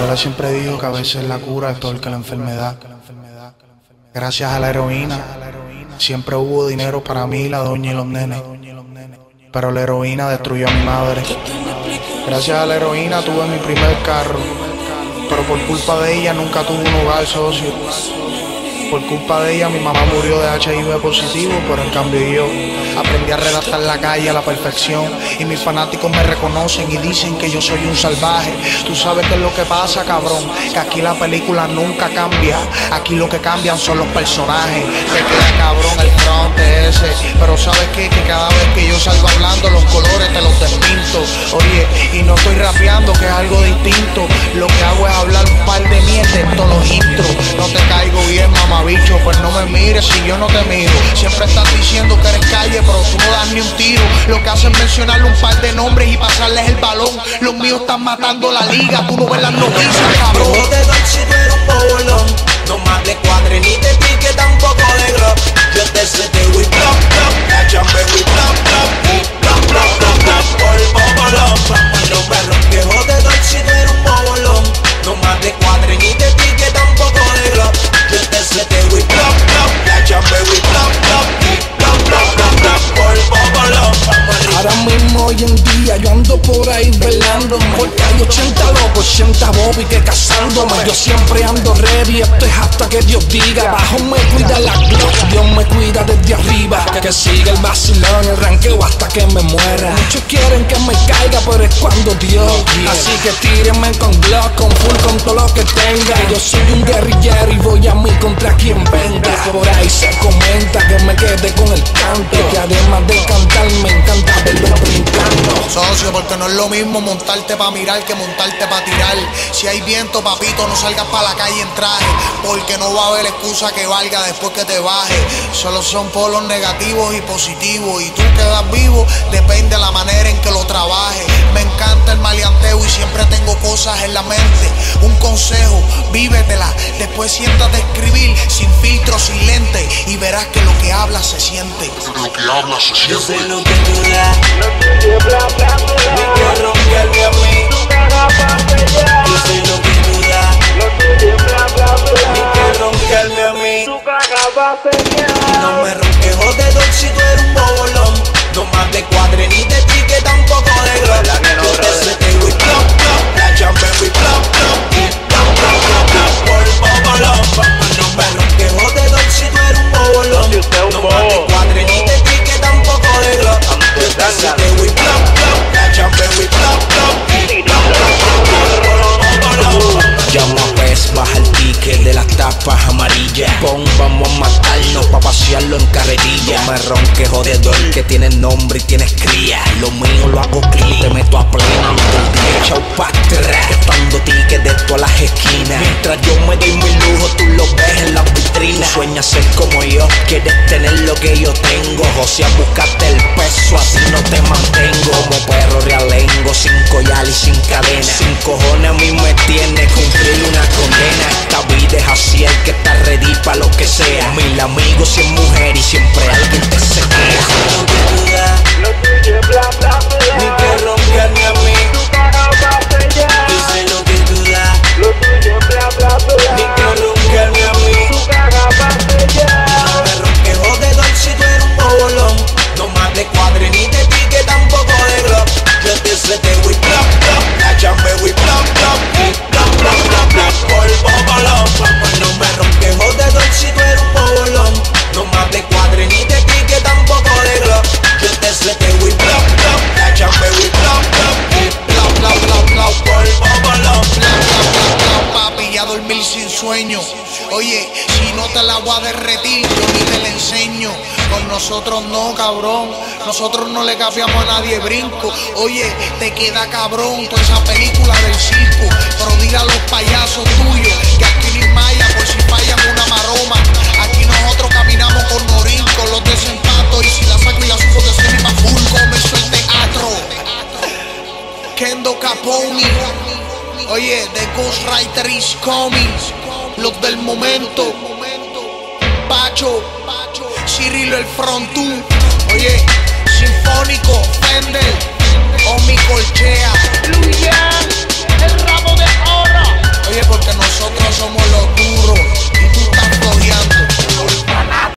abuela siempre dijo que a veces la cura es peor que la enfermedad. Gracias a la heroína, siempre hubo dinero para mí, la doña y los nenes. Pero la heroína destruyó a mi madre. Gracias a la heroína tuve mi primer carro, pero por culpa de ella nunca tuve un hogar socio. Por culpa de ella mi mamá murió de HIV positivo, pero en cambio yo aprendí a redactar la calle a la perfección y mis fanáticos me reconocen y dicen que yo soy un salvaje. Tú sabes qué es lo que pasa, cabrón, que aquí la película nunca cambia, aquí lo que cambian son los personajes. Se queda cabrón el front ese, pero sabes qué? que cada vez que yo salgo hablando los colores te los despinto. Oye, y no estoy rapeando que es algo distinto, lo que hago es hablar un par mencionarle un par de nombres y pasarles el balón. Los míos están matando la liga, tú no ves las noticias, cabrón. Te. No de cuadre ni te Ahora mismo hoy en día yo ando por ahí velándome Porque hay 80 locos, 80 bobby que casándome. Yo siempre ando ready, esto es hasta que Dios diga. Bajo me cuida la Glock, Dios me cuida desde arriba Que, que siga el vacilón, el ranqueo hasta que me muera. Muchos quieren que me caiga, pero es cuando Dios Así que tírenme con Glock, con full, con todo lo que tenga. Yo soy un guerrillero y voy a mí contra quien venga. Por ahí se comenta que me quede con el canto. Que además de cantar me encanta verlo Socio, porque no es lo mismo montarte pa' mirar que montarte pa' tirar. Si hay viento, papito, no salgas pa' la calle en traje, porque no va a haber excusa que valga después que te baje. Solo son polos negativos y positivos, y tú quedas vivo, depende de la manera en que lo trabajes. Me encanta el maleanteo y siempre tengo cosas en la mente. Un consejo, vívetela, después siéntate a escribir, sin filtro, sin lente, y verás que lo que hablas se siente. Lo que habla se Yo siente. sé lo que tú das, ni que roncarme a mí. Yo sé lo baja el ticket de las tapas amarillas. Pon, vamos a matarnos pa' pasearlo en carretilla. Me ronques, jodedor, que tienes nombre y tienes cría. Lo mío lo hago clean, te meto a Echa Chau sueñas ser como yo, quieres tener lo que yo tengo. José, buscarte el peso, así no te mantengo. Como perro realengo, sin collar y sin cadena. Sin cojones a mí me tiene cumplir una condena. Esta vida es así, hay que estar ready pa' lo que sea. Mil amigos, cien mujeres y siempre alguien te se queja Oye, si no te la voy a derretir, yo ni te la enseño. Con nosotros no, cabrón. Nosotros no le cafiamos a nadie brinco. Oye, te queda cabrón toda esa película del circo. Pero dile a los payasos tuyos que aquí ni maya por si fallan una maroma. Aquí nosotros caminamos con Norinco, los desempatos. Y si la saco y la subo de cine pa' full, comenzó el teatro. Kendo Caponi. Oye, The Ghostwriter is coming. Los del momento. Pacho. Cirilo el frontú. Oye, Sinfónico, Fender.